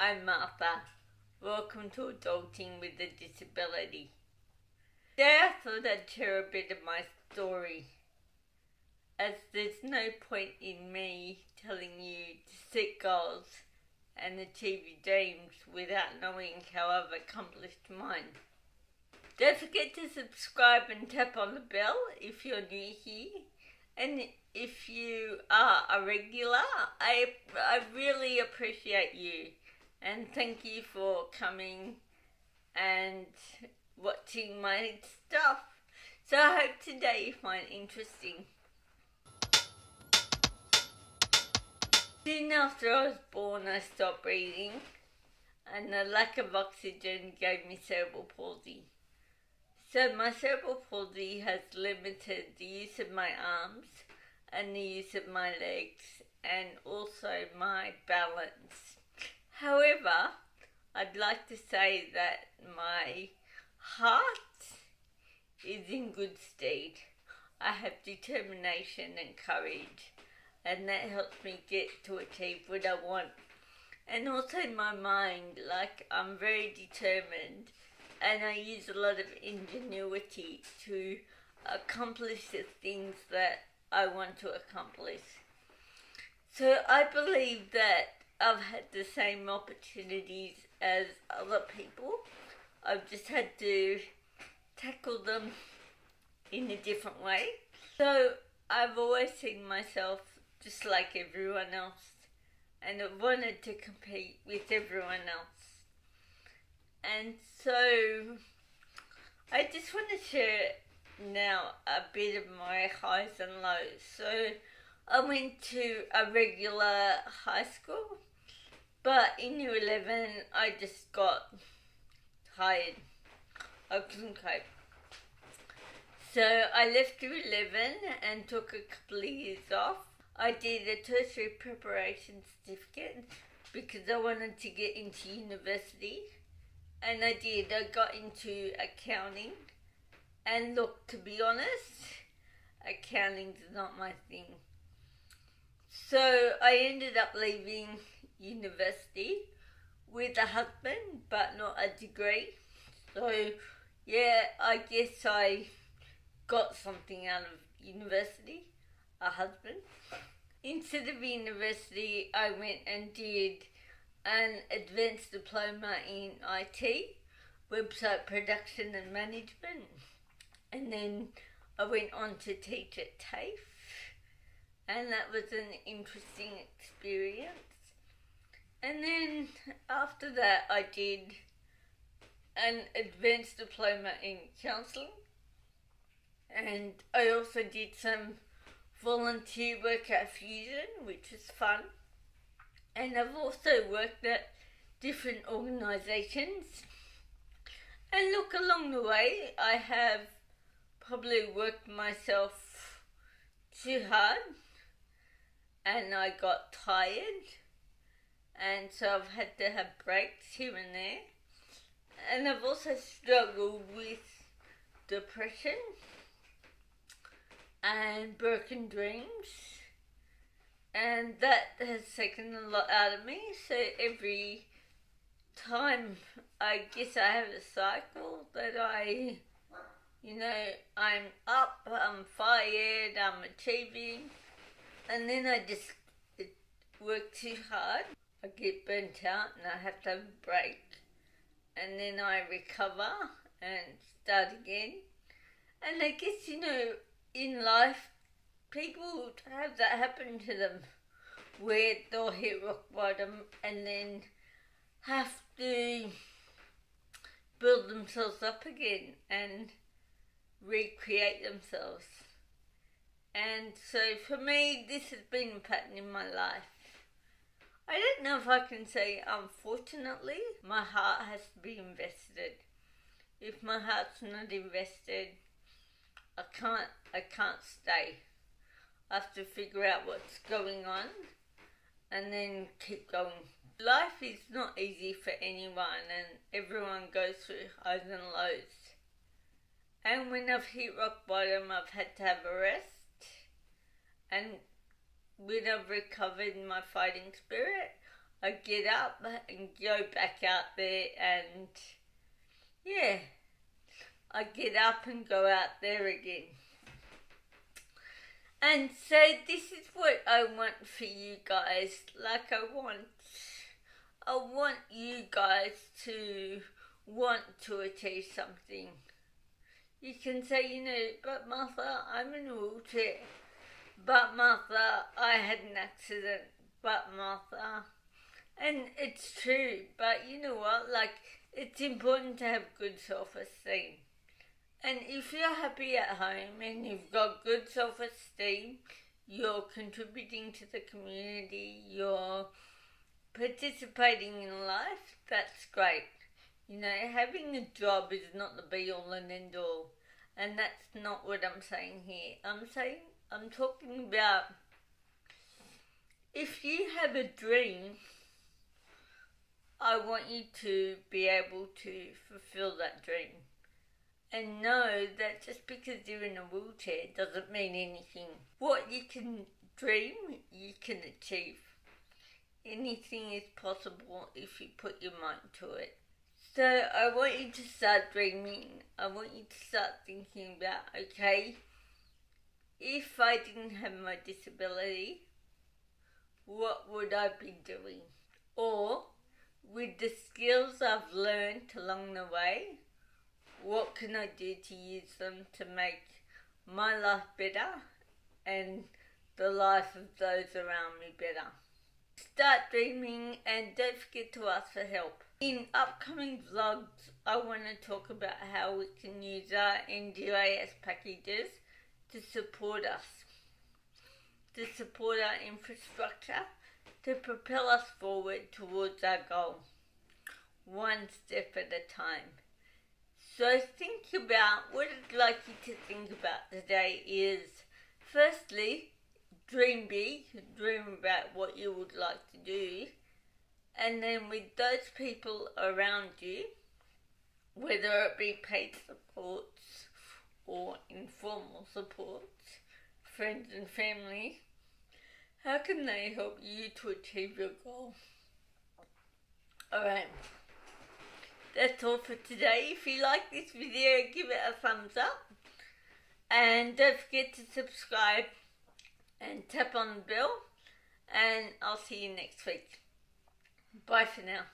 I'm Martha. Welcome to Adulting with a Disability. Today I thought I'd share a bit of my story, as there's no point in me telling you to set goals and achieve your dreams without knowing how I've accomplished mine. Don't forget to subscribe and tap on the bell if you're new here. And if you are a regular, I, I really appreciate you. And thank you for coming and watching my stuff. So I hope today you find interesting. Soon after I was born, I stopped breathing, and the lack of oxygen gave me cerebral palsy. So my cerebral palsy has limited the use of my arms and the use of my legs and also my balance. However, I'd like to say that my heart is in good state. I have determination and courage, and that helps me get to achieve what I want. And also my mind, like I'm very determined, and I use a lot of ingenuity to accomplish the things that I want to accomplish. So I believe that I've had the same opportunities as other people. I've just had to tackle them in a different way. So I've always seen myself just like everyone else and I wanted to compete with everyone else. And so I just want to share now a bit of my highs and lows. So I went to a regular high school but in year 11, I just got tired. I couldn't cope. So I left year 11 and took a couple of years off. I did a tertiary preparation certificate because I wanted to get into university. And I did. I got into accounting. And look, to be honest, accounting's not my thing. So I ended up leaving university with a husband but not a degree. So, yeah, I guess I got something out of university, a husband. Instead of university, I went and did an advanced diploma in IT, website production and management. And then I went on to teach at TAFE, and that was an interesting experience. And then after that, I did an advanced diploma in counselling, and I also did some volunteer work at Fusion, which was fun. And I've also worked at different organisations. And look, along the way, I have probably worked myself too hard, and I got tired and so I've had to have breaks here and there. And I've also struggled with depression and broken dreams, and that has taken a lot out of me. So every time I guess I have a cycle that I, you know, I'm up, I'm fired, I'm achieving, and then I just work too hard I get burnt out and I have to have a break. And then I recover and start again. And I guess, you know, in life, people have that happen to them where they'll hit rock bottom and then have to build themselves up again and recreate themselves. And so for me, this has been a pattern in my life. I don't know if I can say unfortunately, my heart has to be invested. If my heart's not invested, I can't I can't stay. I have to figure out what's going on and then keep going. Life is not easy for anyone and everyone goes through highs and lows. And when I've hit rock bottom I've had to have a rest and when I've recovered my fighting spirit, I get up and go back out there and yeah, I get up and go out there again. And so this is what I want for you guys. Like I want I want you guys to want to achieve something. You can say, you know, but Martha, I'm in a wheelchair. But Martha, I had an accident. But Martha, and it's true. But you know what? Like, it's important to have good self esteem. And if you're happy at home and you've got good self esteem, you're contributing to the community, you're participating in life, that's great. You know, having a job is not the be all and end all. And that's not what I'm saying here. I'm saying, I'm talking about if you have a dream, I want you to be able to fulfill that dream and know that just because you're in a wheelchair doesn't mean anything. What you can dream, you can achieve. Anything is possible if you put your mind to it. So I want you to start dreaming. I want you to start thinking about okay, if I didn't have my disability, what would I be doing? Or with the skills I've learned along the way, what can I do to use them to make my life better and the life of those around me better? Start dreaming and don't forget to ask for help. In upcoming vlogs, I want to talk about how we can use our NDIS packages to support us, to support our infrastructure, to propel us forward towards our goal, one step at a time. So think about what I'd like you to think about today is firstly, dream big, dream about what you would like to do, and then with those people around you, whether it be paid supports or informal supports, friends and family, how can they help you to achieve your goal? Alright. That's all for today. If you like this video, give it a thumbs up. And don't forget to subscribe and tap on the bell. And I'll see you next week. Bye for now.